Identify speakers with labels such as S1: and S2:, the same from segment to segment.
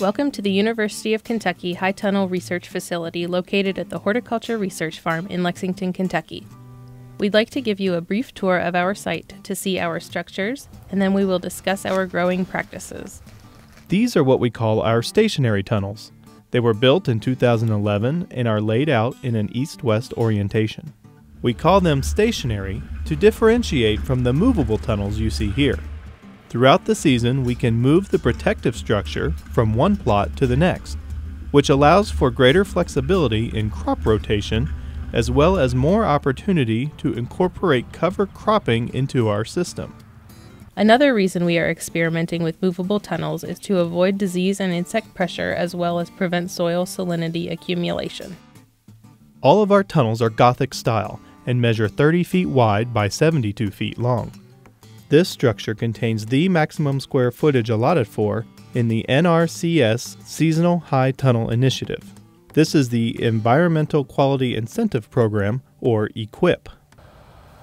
S1: Welcome to the University of Kentucky High Tunnel Research Facility located at the Horticulture Research Farm in Lexington, Kentucky. We'd like to give you a brief tour of our site to see our structures, and then we will discuss our growing practices.
S2: These are what we call our stationary tunnels. They were built in 2011 and are laid out in an east west orientation. We call them stationary to differentiate from the movable tunnels you see here. Throughout the season, we can move the protective structure from one plot to the next, which allows for greater flexibility in crop rotation as well as more opportunity to incorporate cover cropping into our system.
S1: Another reason we are experimenting with movable tunnels is to avoid disease and insect pressure as well as prevent soil salinity accumulation.
S2: All of our tunnels are Gothic style and measure 30 feet wide by 72 feet long. This structure contains the maximum square footage allotted for in the NRCS Seasonal High Tunnel Initiative. This is the Environmental Quality Incentive Program, or EQIP.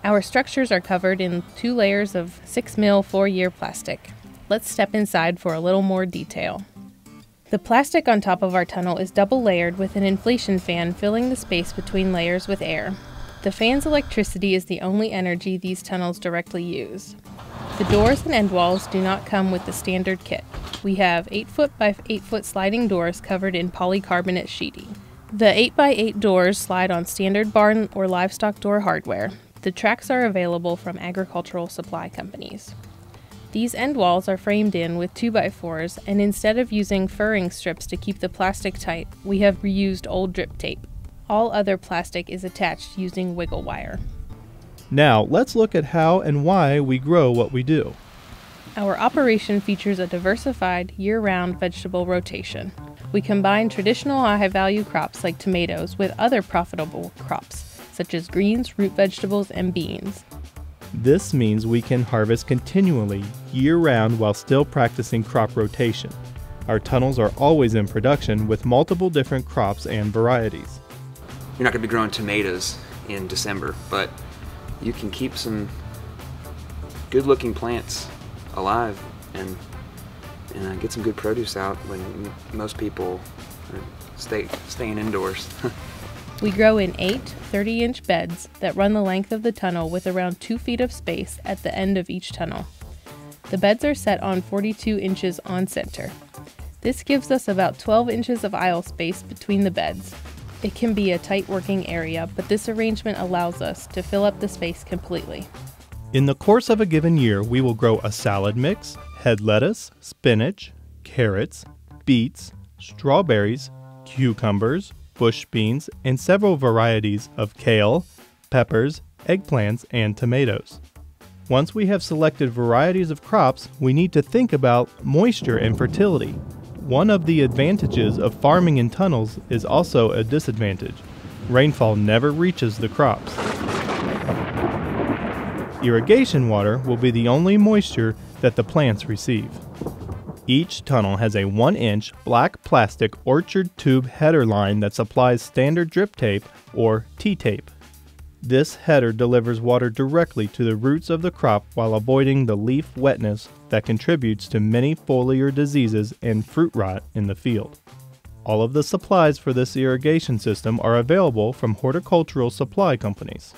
S1: Our structures are covered in two layers of 6 mil 4 year plastic. Let's step inside for a little more detail. The plastic on top of our tunnel is double layered with an inflation fan filling the space between layers with air. The fan's electricity is the only energy these tunnels directly use. The doors and end walls do not come with the standard kit. We have 8 foot by 8 foot sliding doors covered in polycarbonate sheeting. The 8 by 8 doors slide on standard barn or livestock door hardware. The tracks are available from agricultural supply companies. These end walls are framed in with 2x4s, and instead of using furring strips to keep the plastic tight, we have reused old drip tape. All other plastic is attached using wiggle wire.
S2: Now, let's look at how and why we grow what we do.
S1: Our operation features a diversified, year round vegetable rotation. We combine traditional high value crops like tomatoes with other profitable crops, such as greens, root vegetables, and beans.
S2: This means we can harvest continually, year round, while still practicing crop rotation. Our tunnels are always in production with multiple different crops and varieties.
S3: You're not to be growing tomatoes in December, but you can keep some good looking plants alive and and uh, get some good produce out when most people are stay staying indoors.
S1: we grow in eight 30 inch beds that run the length of the tunnel with around two feet of space at the end of each tunnel. The beds are set on 42 inches on center. This gives us about 12 inches of aisle space between the beds, it can be a tight working area, but this arrangement allows us to fill up the space completely.
S2: In the course of a given year, we will grow a salad mix, head lettuce, spinach, carrots, beets, strawberries, cucumbers, bush beans, and several varieties of kale, peppers, eggplants, and tomatoes. Once we have selected varieties of crops, we need to think about moisture and fertility. One of the advantages of farming in tunnels is also a disadvantage. Rainfall never reaches the crops. Irrigation water will be the only moisture that the plants receive. Each tunnel has a 1 inch black plastic orchard tube header line that supplies standard drip tape or T tape. This header delivers water directly to the roots of the crop while avoiding the leaf wetness that contributes to many foliar diseases and fruit rot in the field. All of the supplies for this irrigation system are available from horticultural supply companies.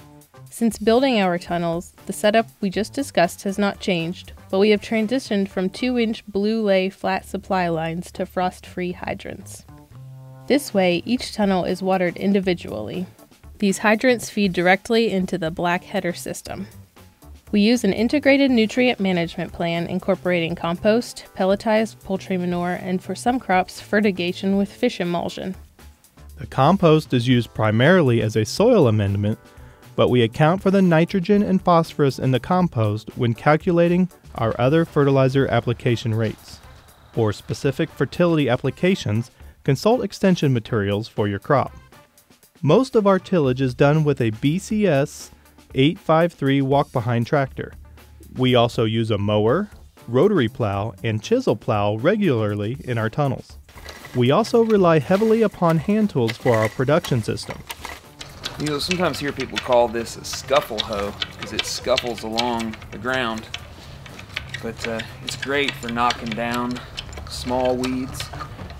S1: Since building our tunnels, the setup we just discussed has not changed, but we have transitioned from 2 inch blue lay flat supply lines to frost free hydrants. This way, each tunnel is watered individually, these hydrants feed directly into the black header system. We use an integrated nutrient management plan incorporating compost, pelletized poultry manure, and for some crops, fertigation with fish emulsion.
S2: The compost is used primarily as a soil amendment, but we account for the nitrogen and phosphorus in the compost when calculating our other fertilizer application rates. For specific fertility applications, consult extension materials for your crop. Most of our tillage is done with a BCS 853 walk behind tractor. We also use a mower, rotary plow, and chisel plow regularly in our tunnels. We also rely heavily upon hand tools for our production system.
S3: You'll sometimes hear people call this a scuffle hoe because it scuffles along the ground. But uh, it's great for knocking down small weeds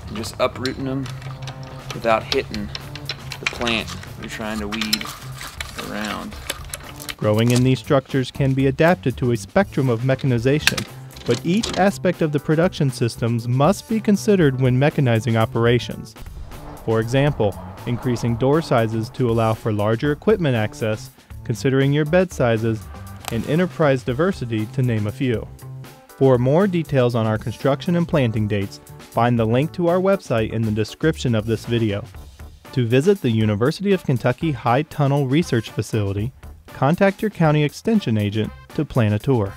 S3: and just uprooting them without hitting plant you're trying to weed around.
S2: Growing in these structures can be adapted to a spectrum of mechanization, but each aspect of the production systems must be considered when mechanizing operations. For example, increasing door sizes to allow for larger equipment access, considering your bed sizes, and enterprise diversity to name a few. For more details on our construction and planting dates, find the link to our website in the description of this video. To visit the University of Kentucky High Tunnel Research Facility, contact your county extension agent to plan a tour.